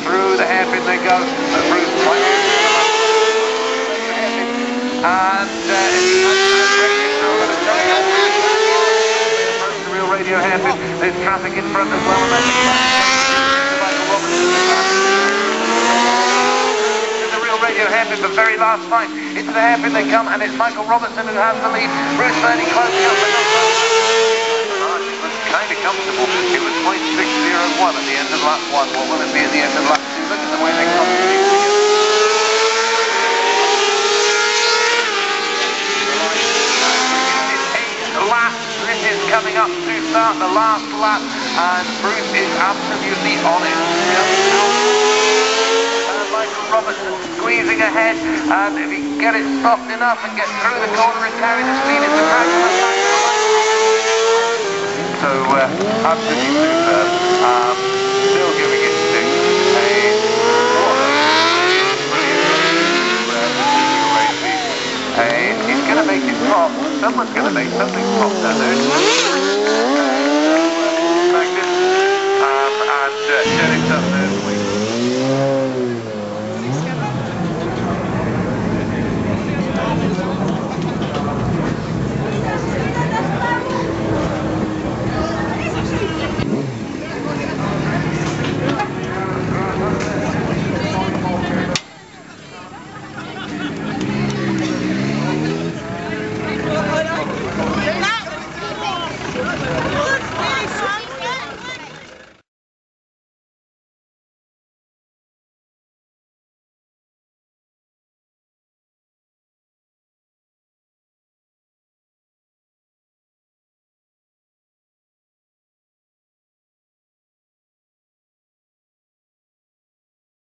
through the hairpin they go. And uh, the real radio hairpin. There's traffic in front as well. Robertson. The real radio hairpin, the very last fight. Into the hairpin they come, and it's Michael Robertson who has the lead. Bruce Birnie closing up, 0.601 at the end of lap one. What will it be at the end of lap two? Look at the way they concentrate. coming up to start the last lap and Bruce is absolutely on it. Michael Robertson squeezing ahead and if he can get it stopped enough and get through the corner and carry the speed into the back. So uh, absolutely problem. Someone's gonna make something pop down there. Mm-hmm.